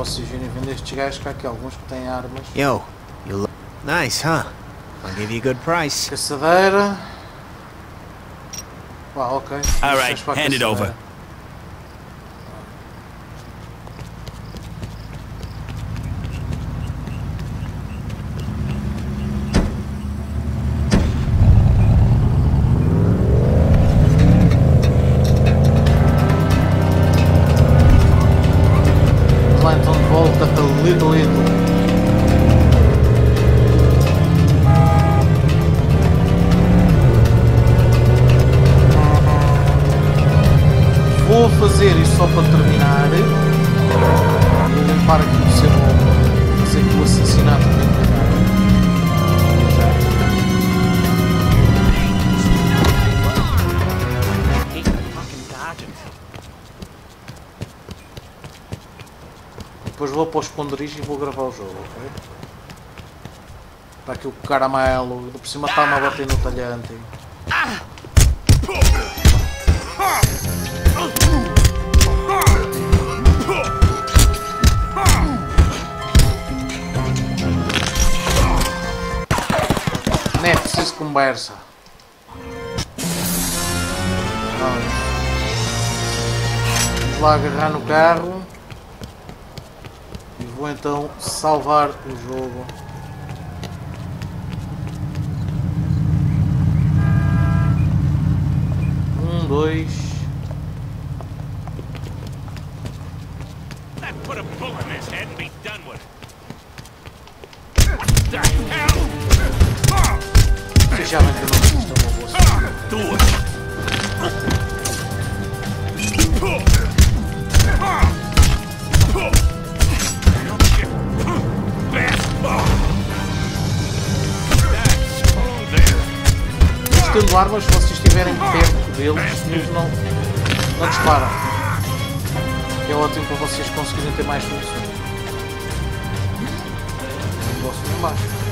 [SPEAKER 1] Vocês virem vender estes gajos, que há aqui alguns que têm armas.
[SPEAKER 29] Yo, you look nice, huh? I'll give you a good price.
[SPEAKER 1] Caçadeira. Pá, ok.
[SPEAKER 10] All
[SPEAKER 1] Isto
[SPEAKER 10] right,
[SPEAKER 1] faz para a
[SPEAKER 10] hand it over.
[SPEAKER 1] Vou para o esconderijo e vou gravar o jogo, ok? Está aqui o caramelo, ainda por cima está-me a bater no talhante. Não é preciso conversa. Vamos lá agarrar no carro. Vou então salvar o jogo. Um, dois.
[SPEAKER 17] That put
[SPEAKER 1] a já vão ter uma boa.
[SPEAKER 17] Do.
[SPEAKER 1] Estando armas, se vocês estiverem perto deles, eles não, não disparam. É ótimo para vocês conseguirem ter mais soluções. Posso ir embaixo.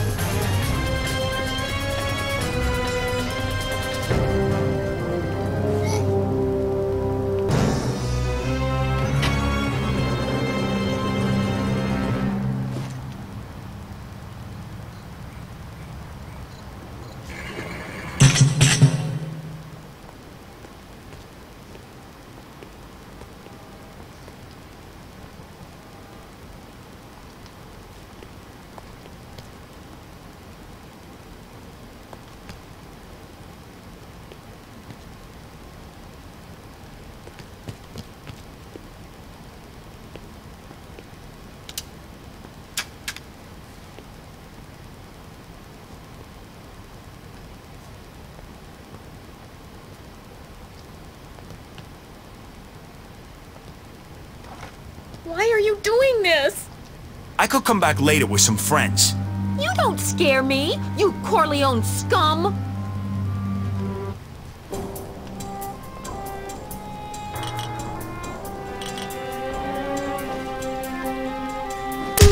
[SPEAKER 10] I could come back later with some friends.
[SPEAKER 30] You don't scare me, you Corleone scum!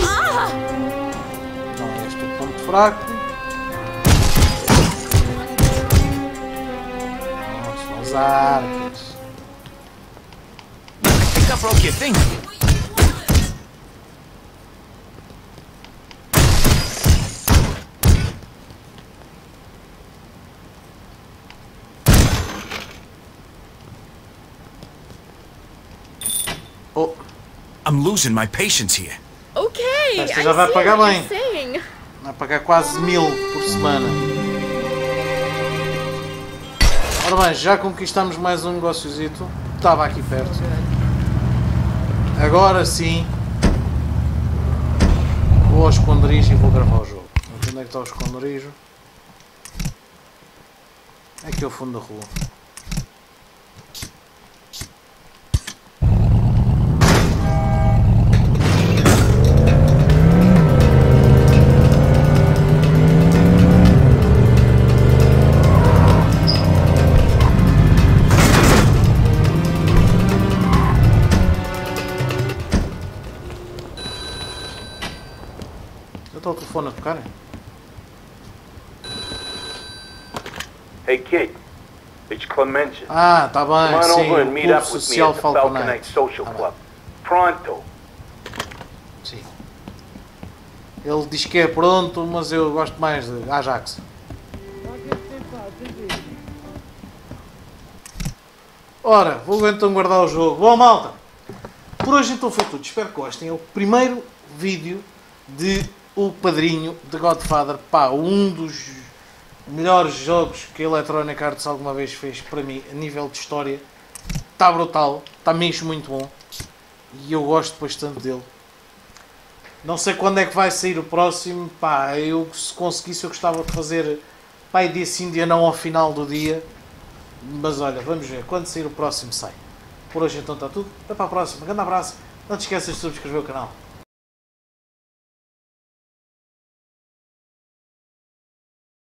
[SPEAKER 30] Ah!
[SPEAKER 1] Não, este é ponto fraco. Não, são as arcas.
[SPEAKER 10] I think I broke your thing. I'm losing my patience here.
[SPEAKER 30] Okay,
[SPEAKER 1] Esta
[SPEAKER 30] I
[SPEAKER 1] já vai pagar bem. Vai pagar quase mil por semana. Ora bem, já conquistamos mais um negóciozito. Estava aqui perto. Agora sim. Vou ao esconderijo e vou gravar o jogo. Onde é que está o esconderijo? É aqui ao fundo da rua. O telefone a tocar?
[SPEAKER 9] Hey, kid. It's Clemenza.
[SPEAKER 1] Ah, tá bem,
[SPEAKER 9] Come on
[SPEAKER 1] sim,
[SPEAKER 9] over and meet
[SPEAKER 1] Clube
[SPEAKER 9] up with me
[SPEAKER 1] Social
[SPEAKER 9] at the Falconite. Social Club. Pronto.
[SPEAKER 1] Sim. Ele diz que é pronto, mas eu gosto mais de Ajax. Ora, vou então guardar o jogo. Bom, malta, por hoje então foi tudo. Espero que gostem. É o primeiro vídeo de O Padrinho de Godfather. Pá, um dos melhores jogos que a Electronic Arts alguma vez fez para mim, a nível de história. Está brutal, está mesmo muito bom. E eu gosto bastante dele. Não sei quando é que vai sair o próximo. Pá, eu se conseguisse eu gostava de fazer pá, dia sim, dia não ao final do dia. Mas olha, vamos ver. Quando sair o próximo sai. Por hoje então está tudo. Até para a próxima. Grande abraço. Não te esqueças de subscrever o canal.